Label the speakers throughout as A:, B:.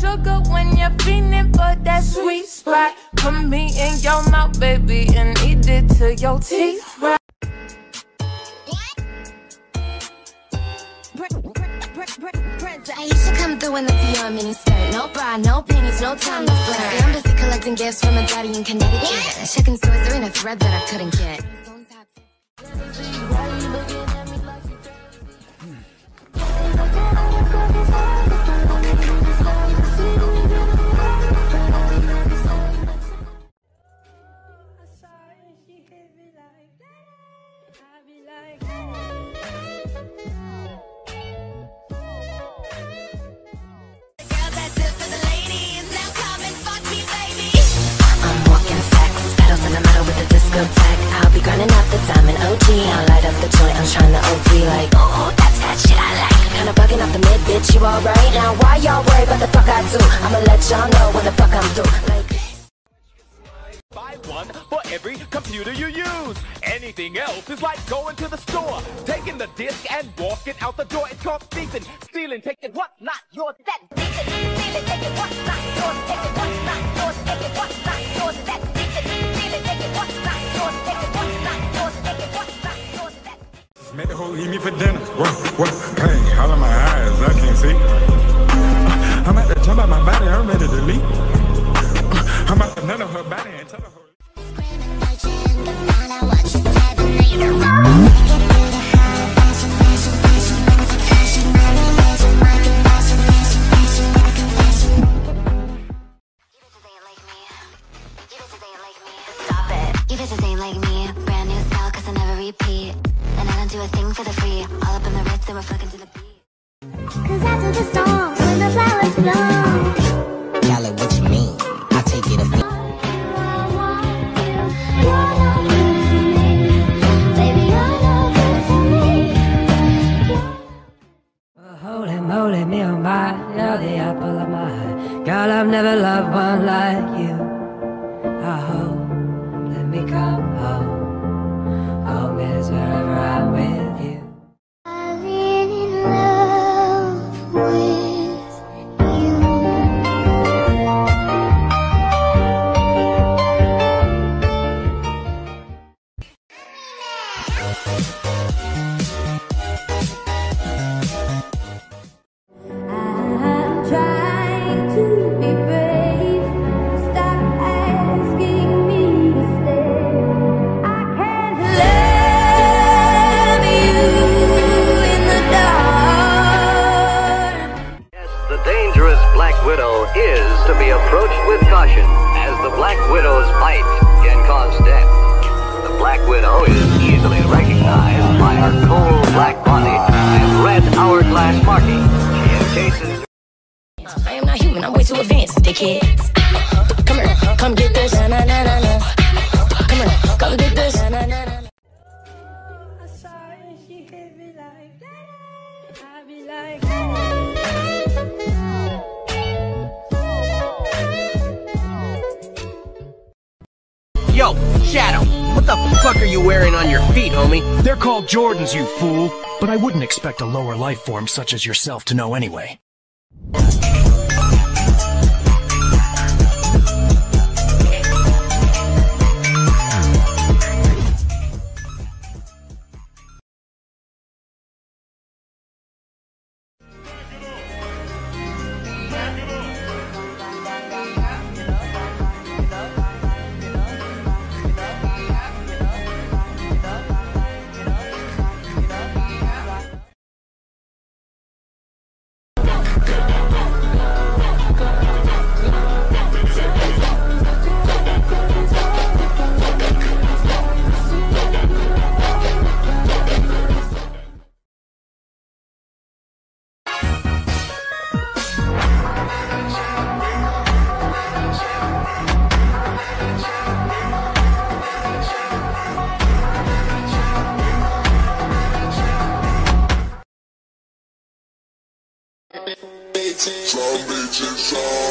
A: sugar when you're feeling for that sweet spot. Put me in your mouth, baby, and eat it till your teeth right.
B: I used to come through in the Dior mini skirt. No bra, no panties, no time to flirt. I'm busy collecting gifts from a daddy in Connecticut. Checking stores, ain't a thread that I couldn't get. Grinding out the diamond OG. I'll light up the joint, I'm trying to OD like, oh, that's that shit I like. Kinda bugging off the mid, bitch, you alright? Now why y'all worry about the fuck I do? I'ma let y'all know when the fuck I'm through. Like.
C: Buy one for every computer you use. Anything else is like going to the store, taking the disc and walking out the door. It's called thieving, stealing, taking what's not yours. That thieving, stealing, taking what's not yours, taking what's not yours, taking what's not yours. That
D: Make the hoe eat me for dinner. What, what, pain, all in my eyes, I can't see. I'm at the jump out my body, I'm ready to leave. Uh, I'm at the none of her body and tell her.
B: Stop it. You ain't like me. Brand new style, cause I never repeat. And I don't do a thing for the free. All up in the ritz, and we're fucking to the beat.
E: Cause after the storm, when the flowers bloom,
F: Cali, what you mean? I take you to feel.
E: I want you. You're no good for me. Baby, you're no good for me.
G: Holy moly, me oh my, you're the apple of my eye. Girl, I've never loved one like you. I hope, let me come home. Is wherever I'm with you
H: fool. But I wouldn't expect a lower life form such as yourself to know anyway.
I: Bitches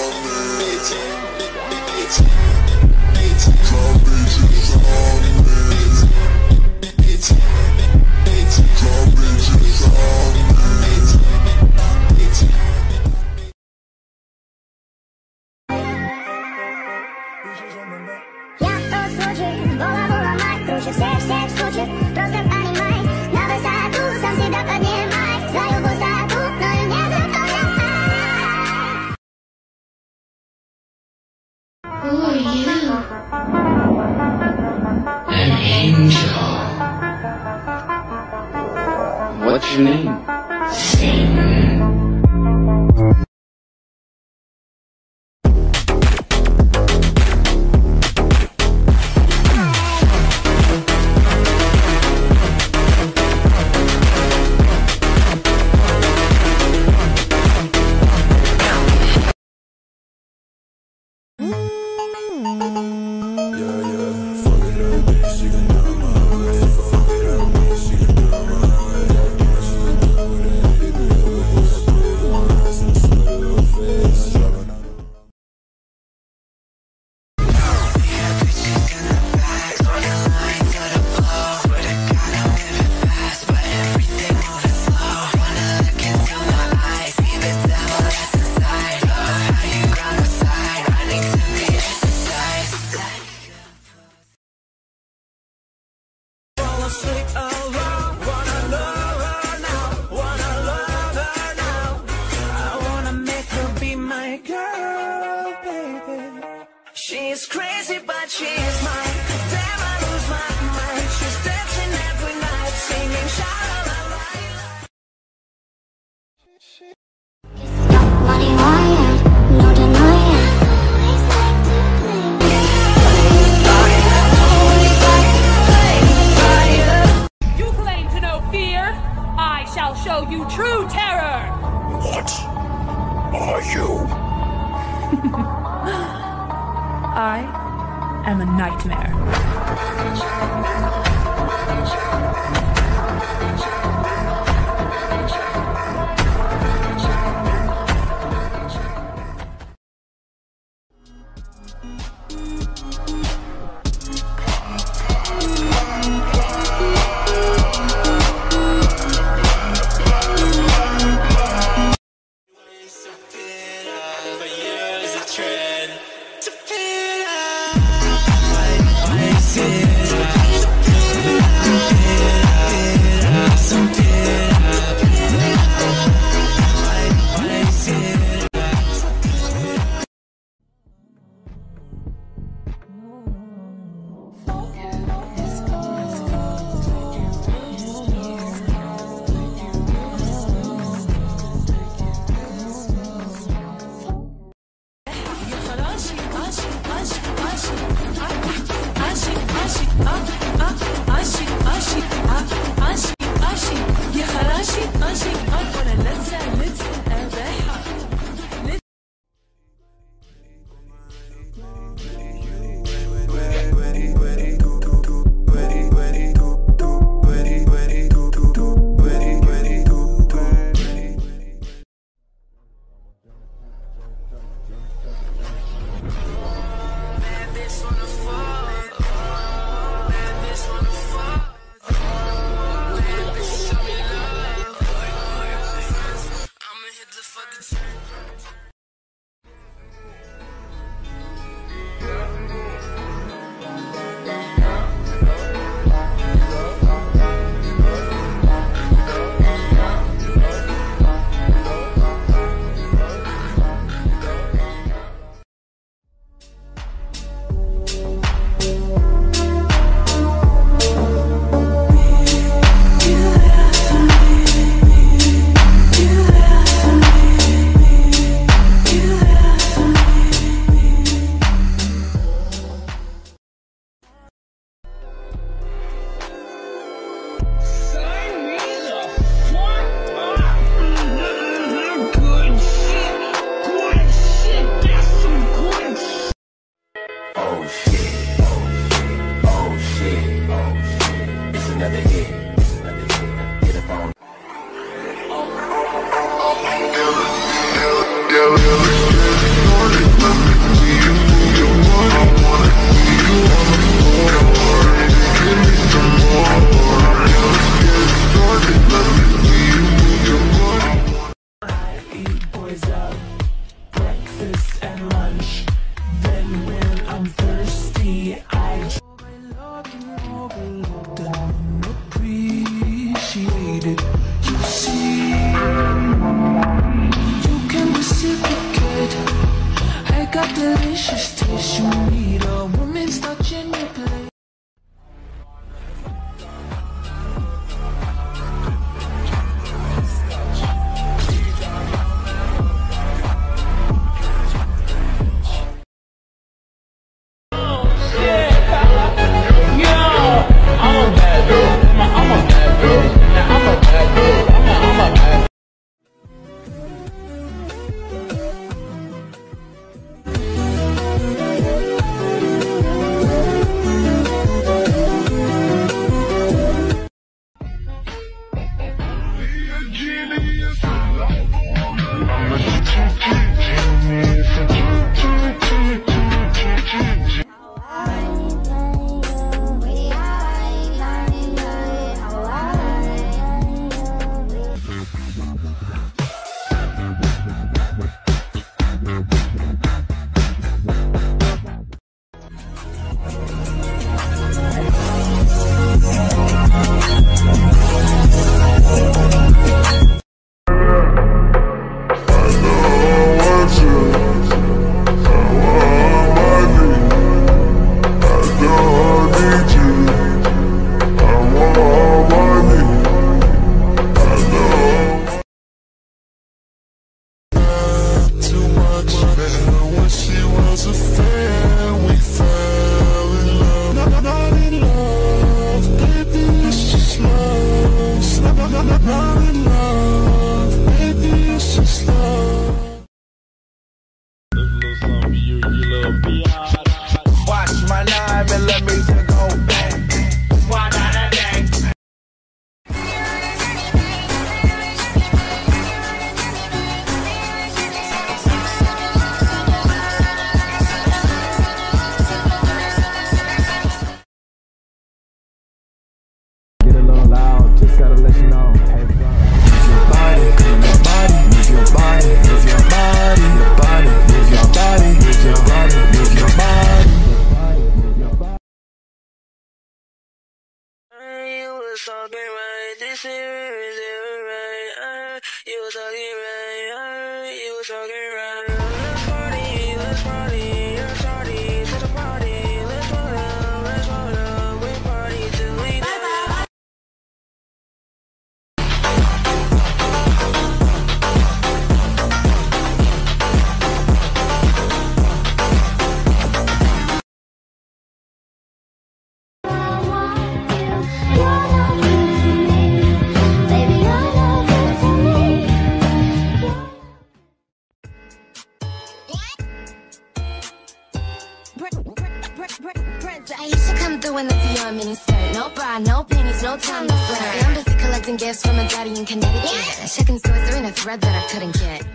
J: skirt. No bra, no panties, no time to flirt. I'm busy collecting gifts from a daddy in Connecticut. Checking stores, there ain't a thread that I couldn't get.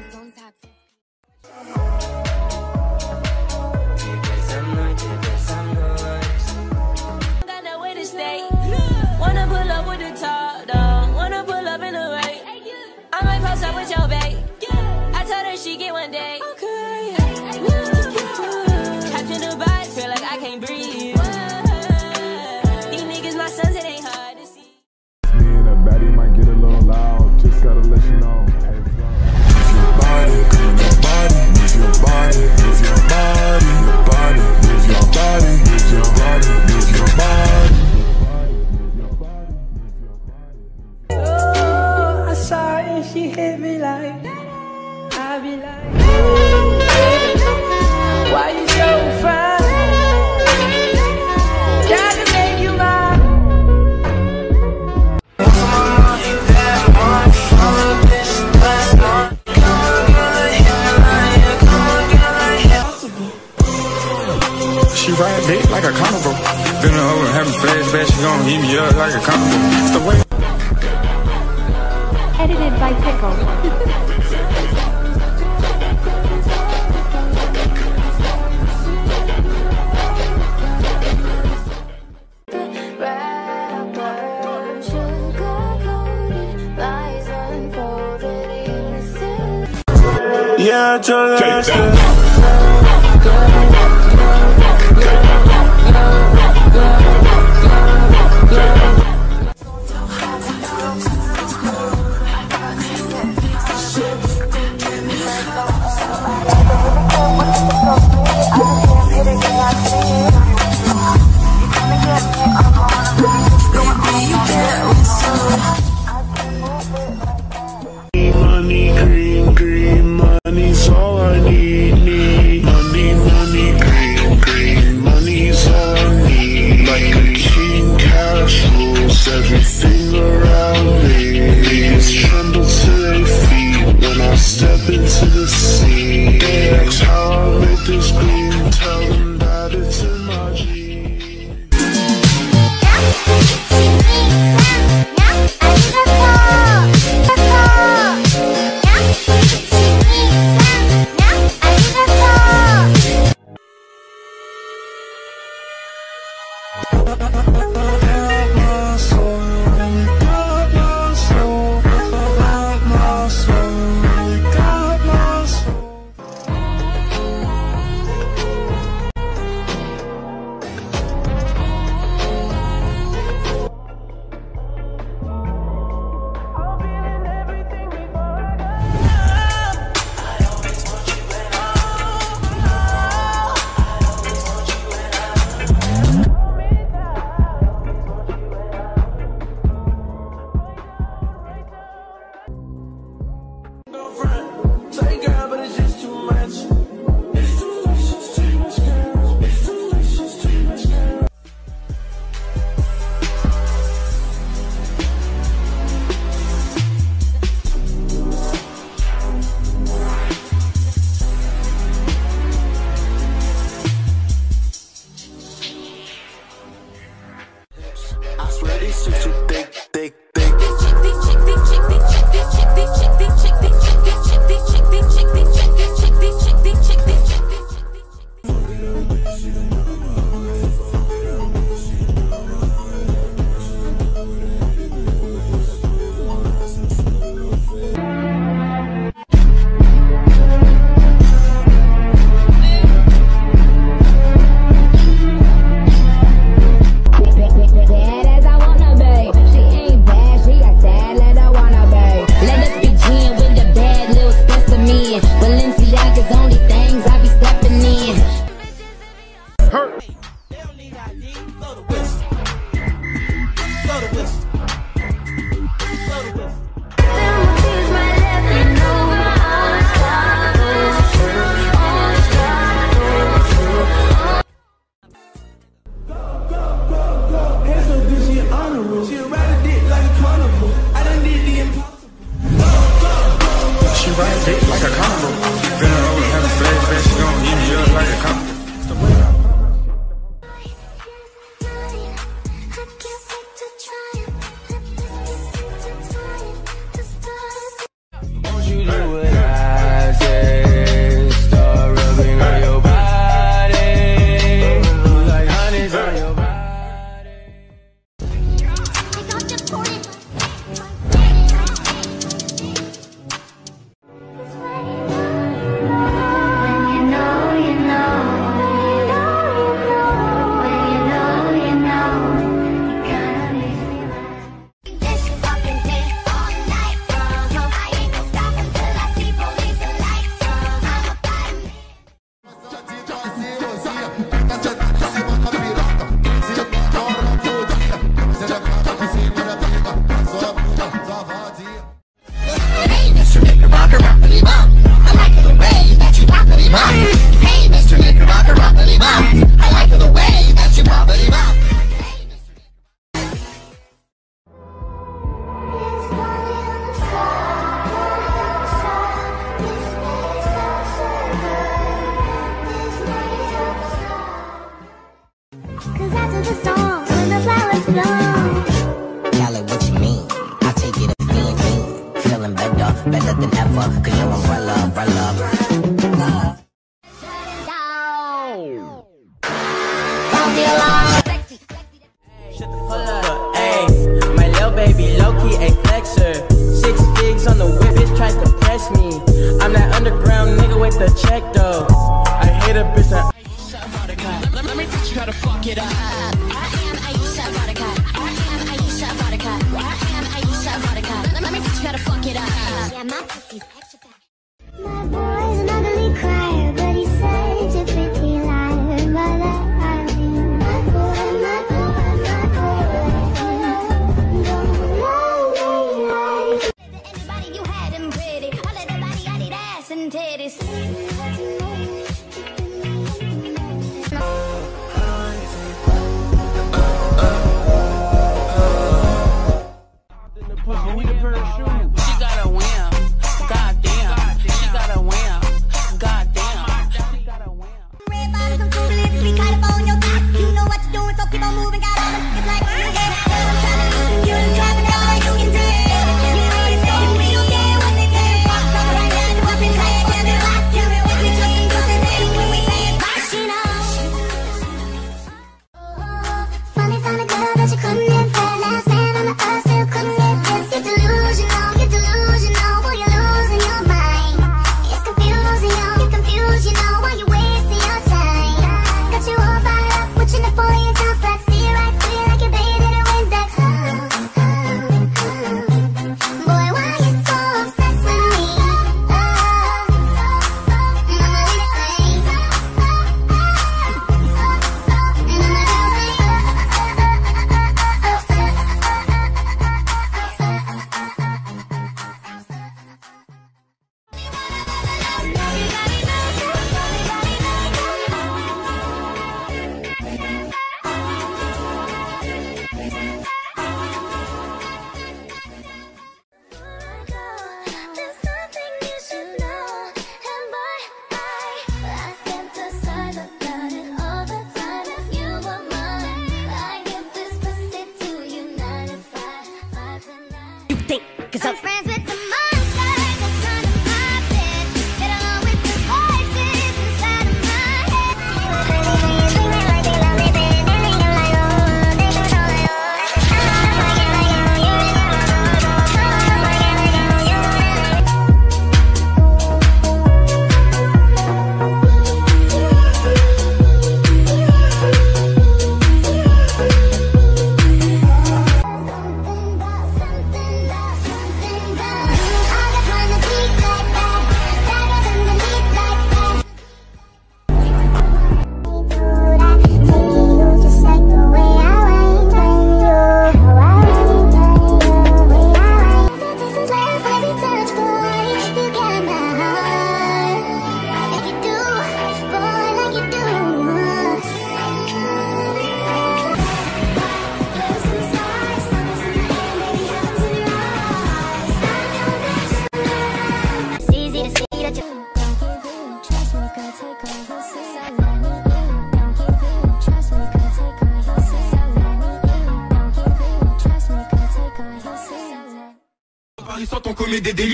K: Got nowhere to stay. Wanna pull up with the top dog. Wanna pull up in the right. I might post up with your babe. I told her she get one day. Body,
D: move your body.
L: Oh, I saw and she hit me like I be like Why you so fine?
D: Ride dick like a carnival. Been over having flashbacks, she gon' eat me up like a carnival. It's the way.
A: Edited by Pickle.
M: Yeah, Joe, that's
N: Money, green, green money's all I need, need.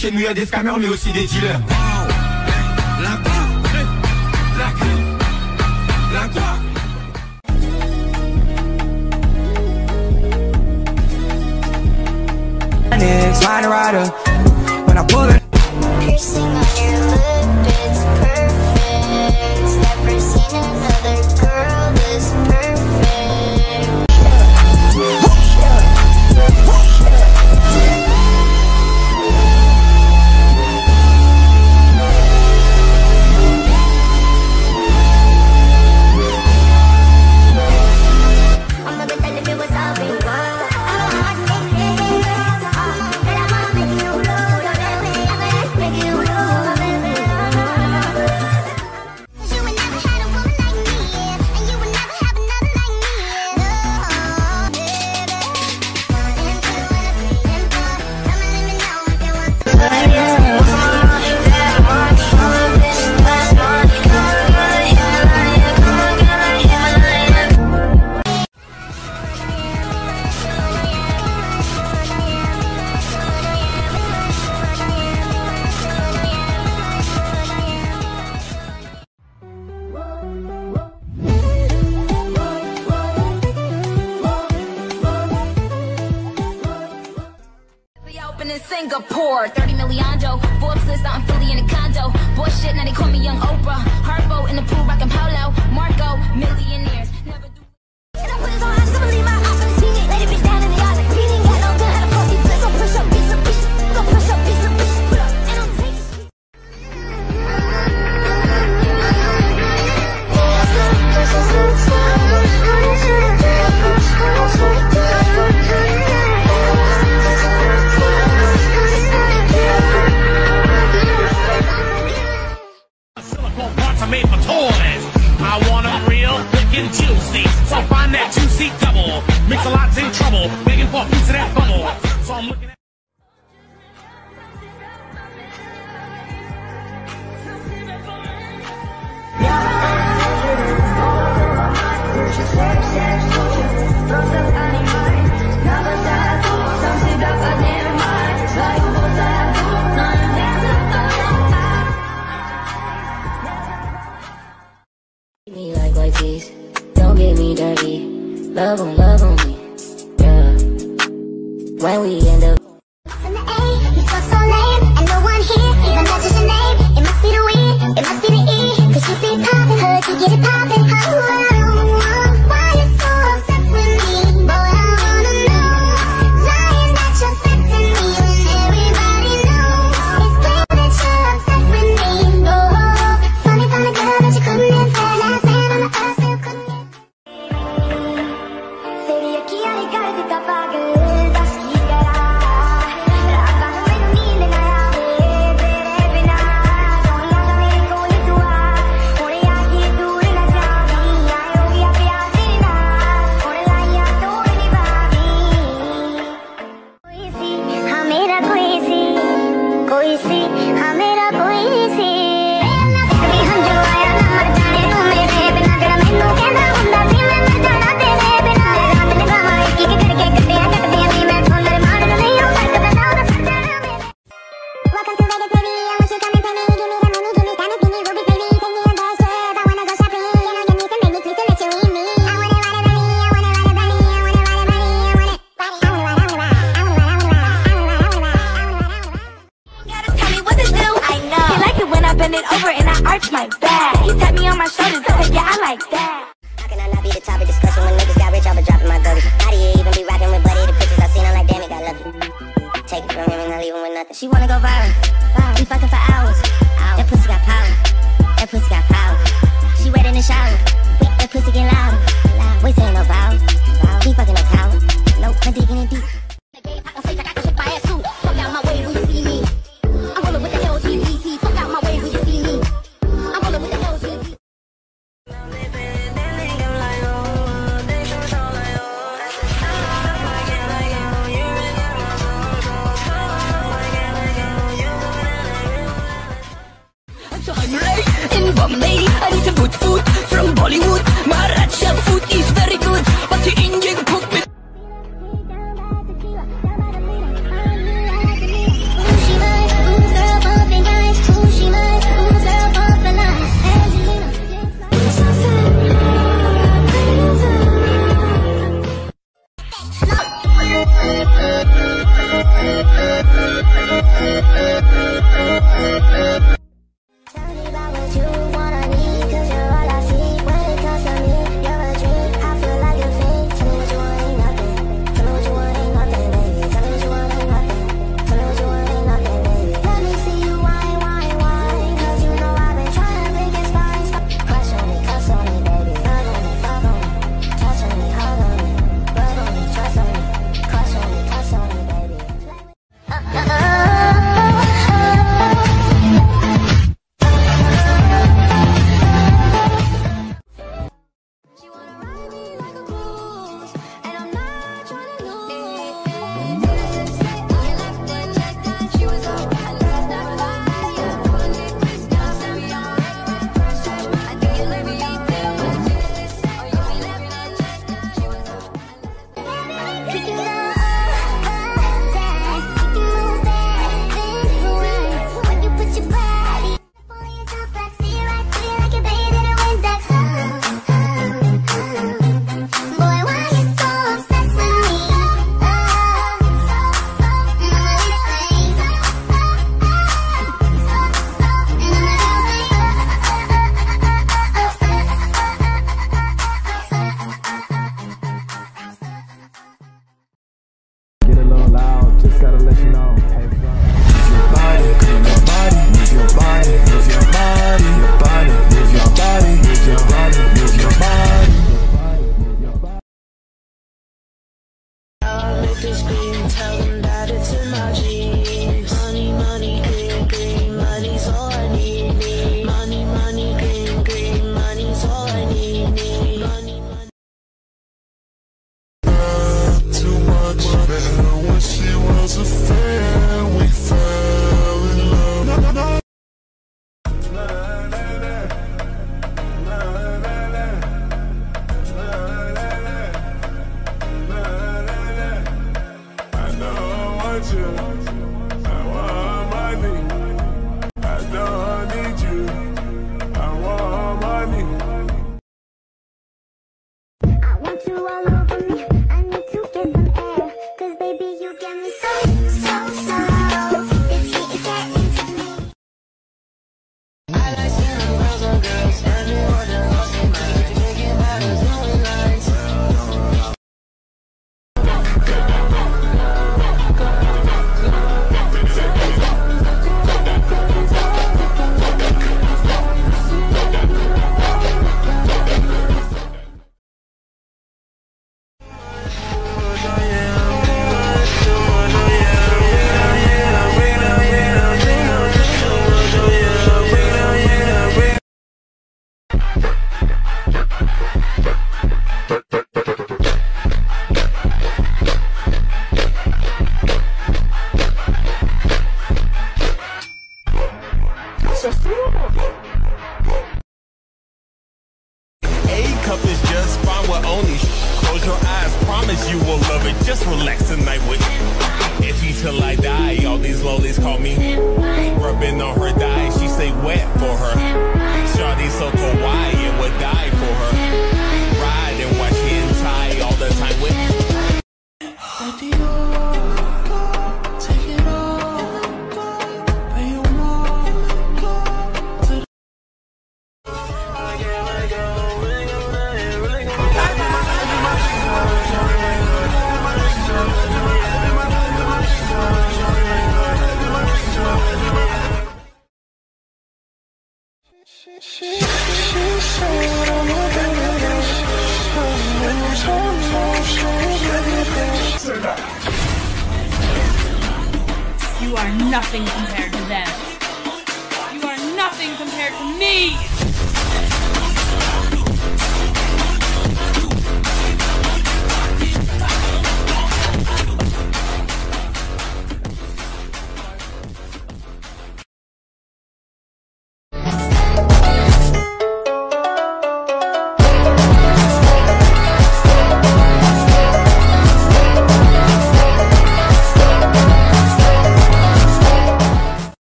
E: chez nous, il y a des scammers, mais aussi des dealers.
O: please Don't
E: get me dirty. Love on, love on me, yeah. When we end up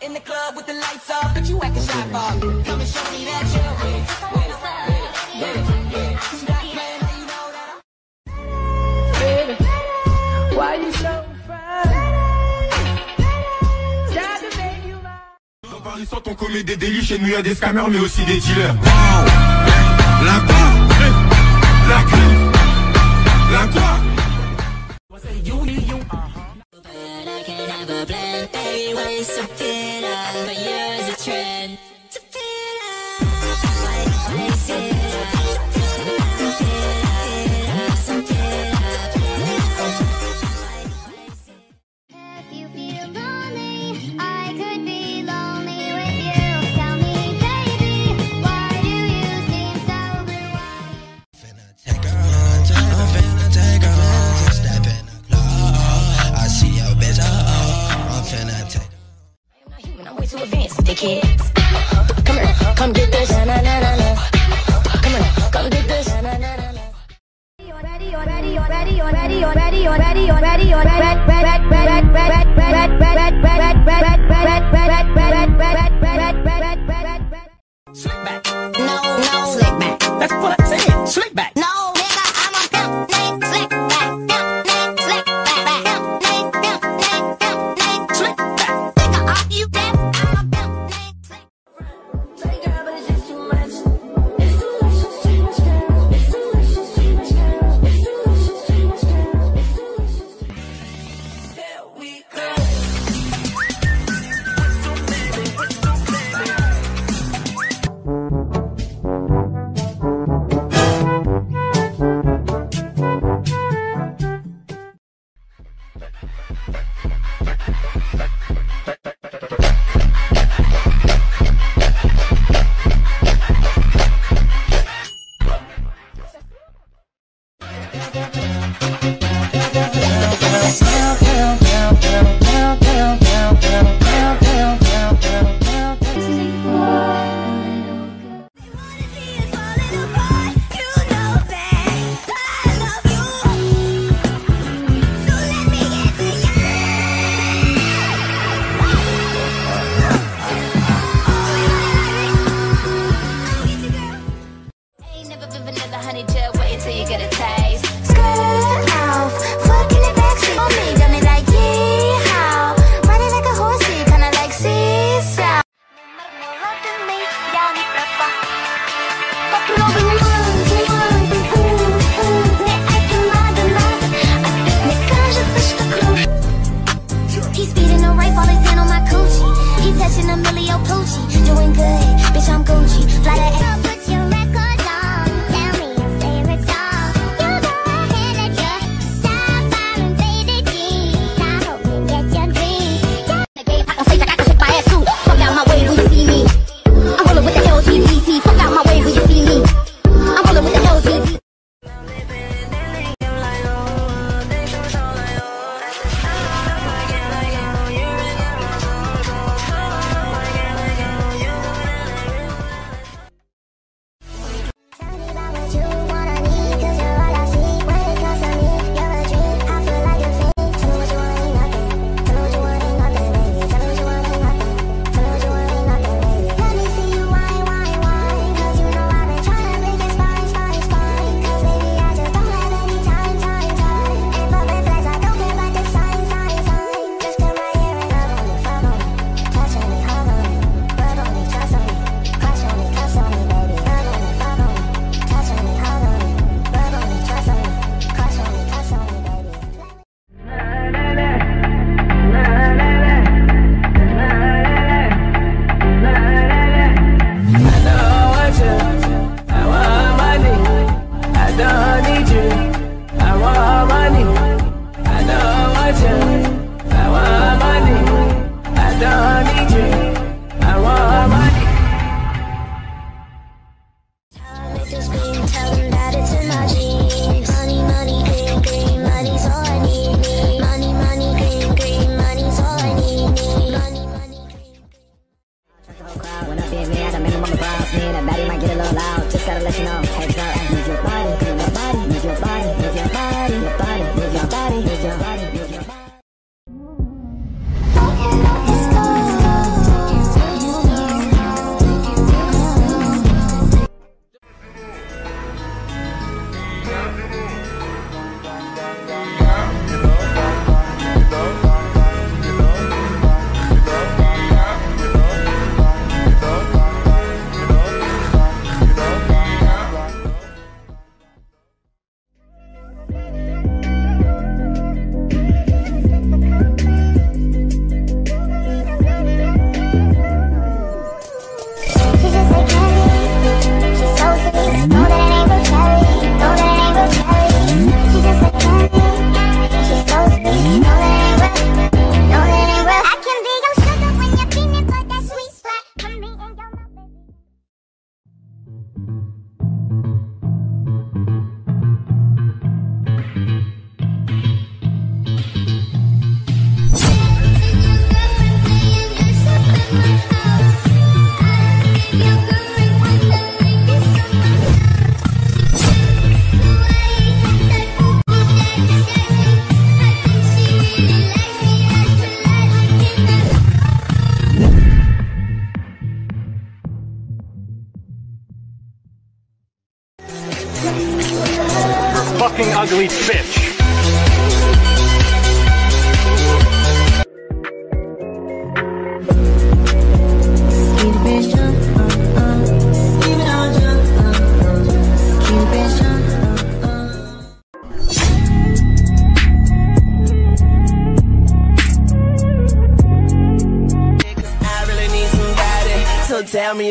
L: In the
D: club with the lights off, but you acting shy for. Come and show me that you're with it,
E: on des délits, chez nous y des scammers mais aussi des dealers. La quoi? La La quoi?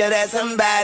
I: You're that somebody.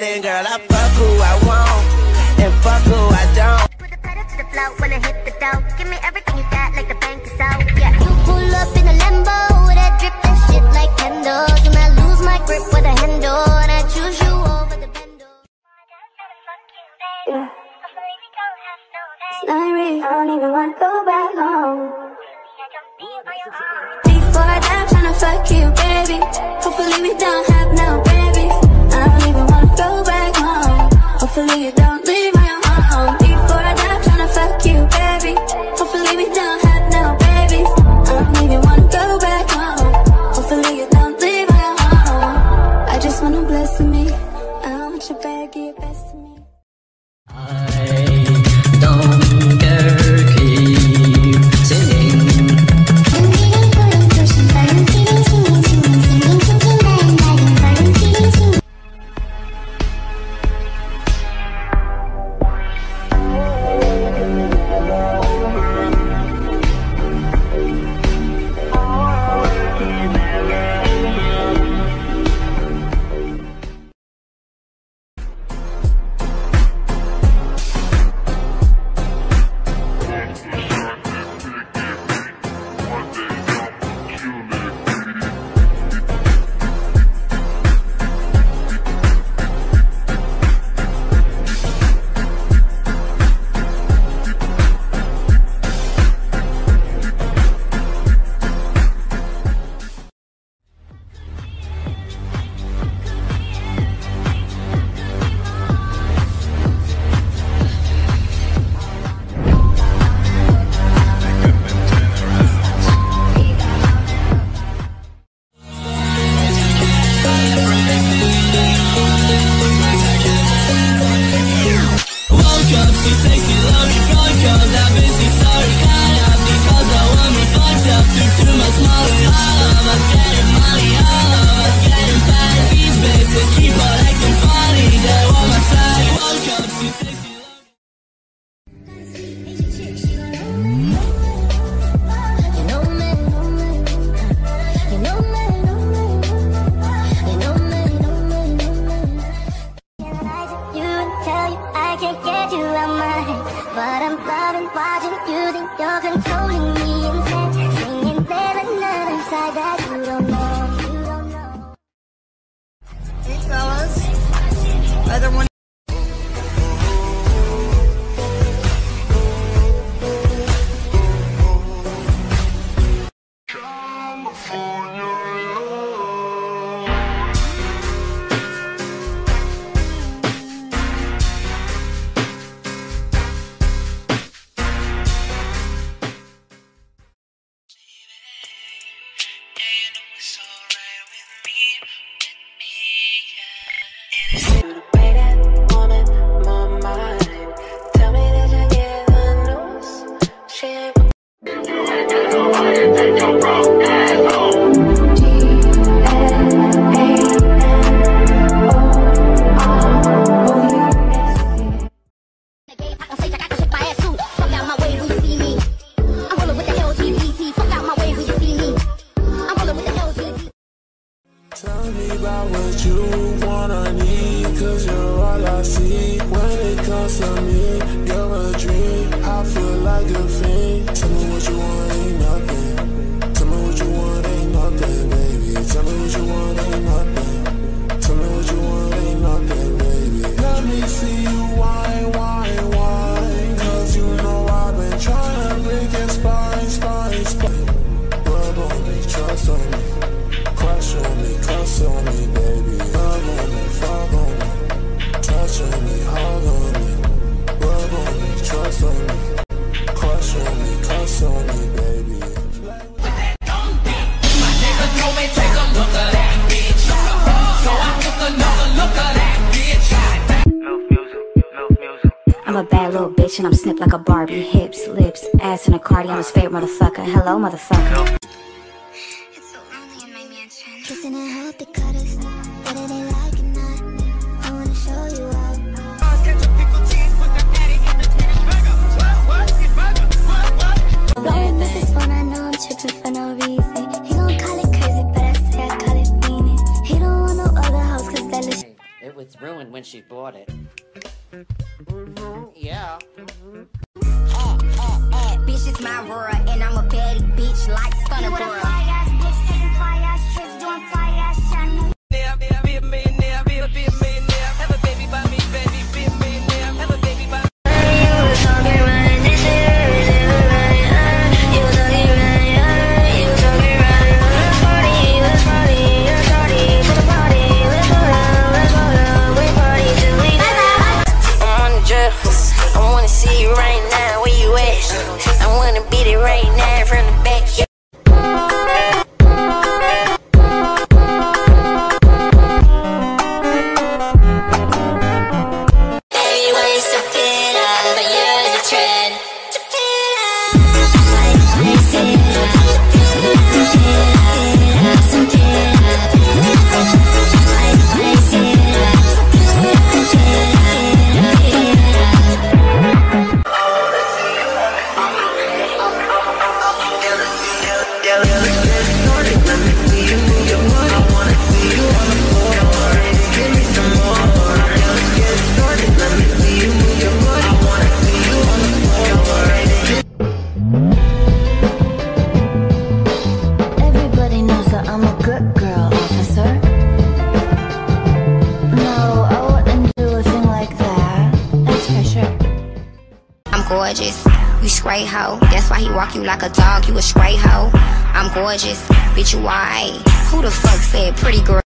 P: Bitch and I'm snipped like a Barbie. Hips, lips, ass, and a cardi. I'm his favorite motherfucker. Hello, motherfucker.
L: Kissing and hope they cut us. Whether they like it not, I wanna show you out. Blowing up his phone, I know I'm tripping for no reason. He gon' call it crazy, but I say I call it fiending. He don't want no other house, cause that
Q: It was ruined when she bought it. Mm-hmm. Yeah.
E: Bitch, it's my world, and I'm a baddie bitch like Stunner
L: You with a
E: Girl.
L: fly ass bitch, taking fly ass trips, doing fly ass channel.
E: He walk you like a dog. You a straight hoe. I'm gorgeous. Bitch, you why? Who the fuck said pretty girl?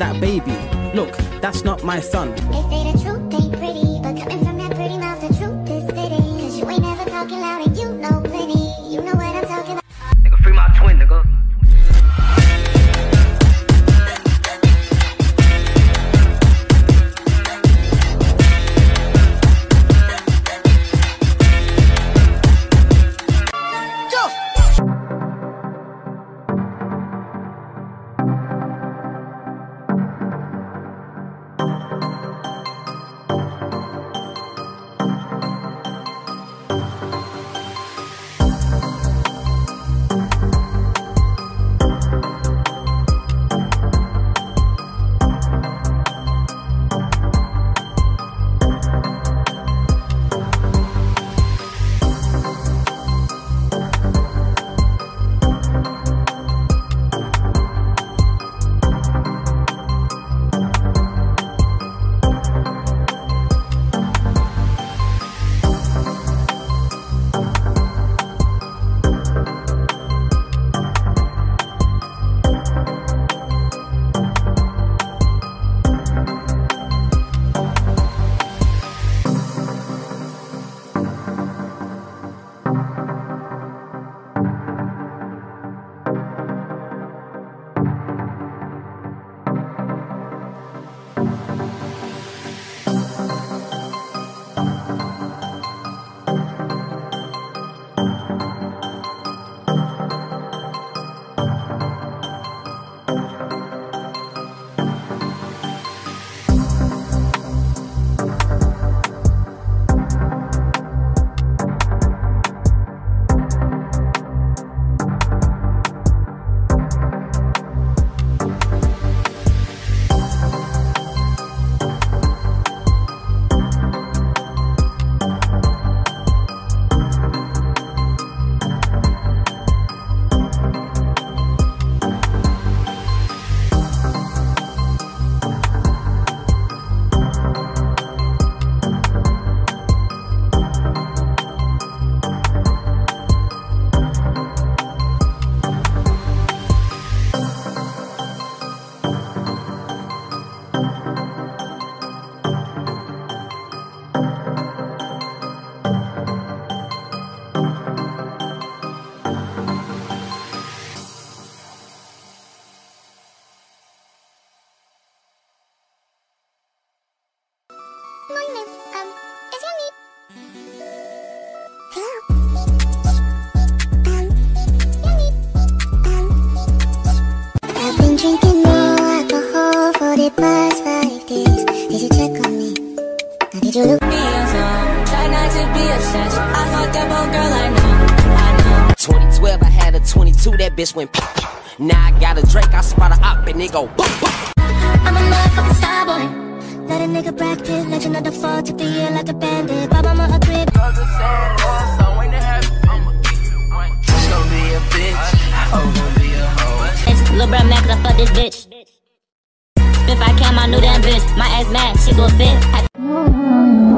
R: That baby. Look, that's not my son.
S: bitch went pew. Now I got a Drake, I spot a op and it go boom, boom.
T: I'm a motherfucking star boy. Let a nigga Brad Pitt, legend of the fall, took the year like a bandit. Bob, I'm a grip.
U: Cause it's sad, so ain't it happy. I'ma give you one. She's be a bitch, I'm gonna be a hoe.
V: It's Lil' Bro Mac, I fuck this bitch. If I can, my new damn bitch. My ass mad, she gon' fit. I-
E: mm-hmm.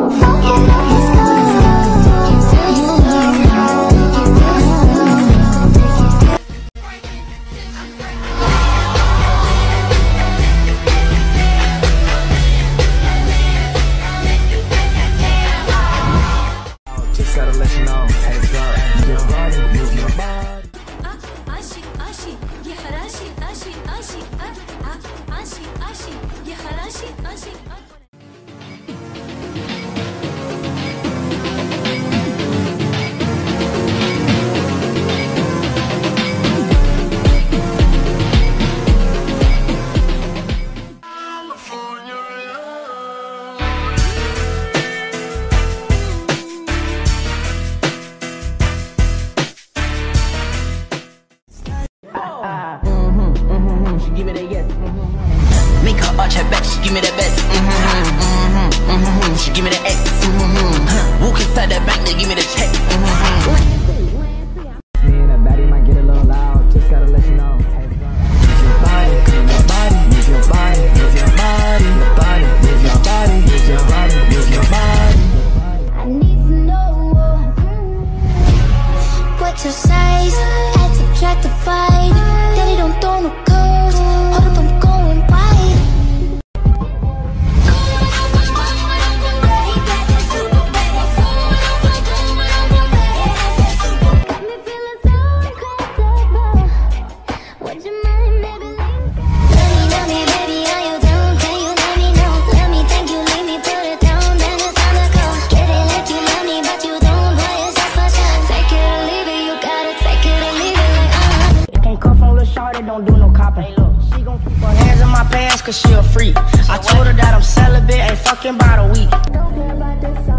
E: cause she a freak. I told her that I'm celibate, ain't fucking about a week.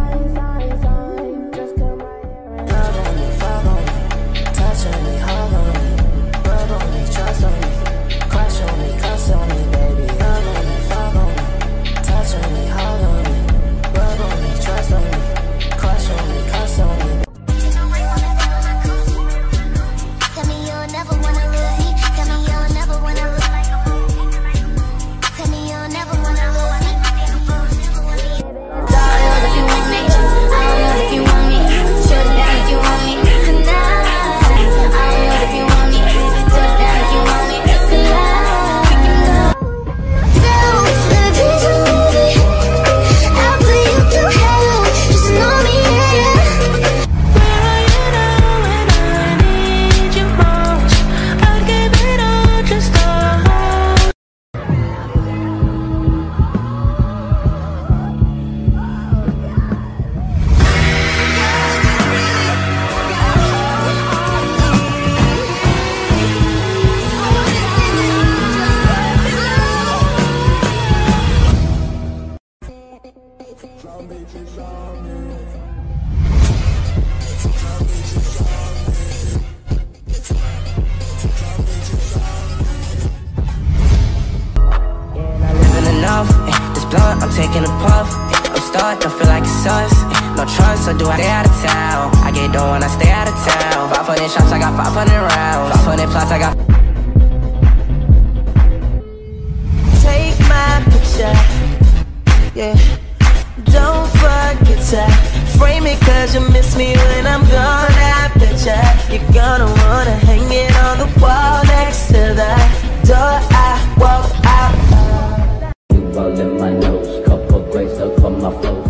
S: Do I stay out of town. I get dough when I stay out of town. 500 shots, I got 500 rounds. 500 plots, I got.
L: Take my picture. Yeah. Don't forget to frame it, cause you miss me when I'm gone. I bet you're gonna wanna hang it on the wall next to the door. I walk out.
Q: Rolling my nose, couple of grace up from my
W: flow.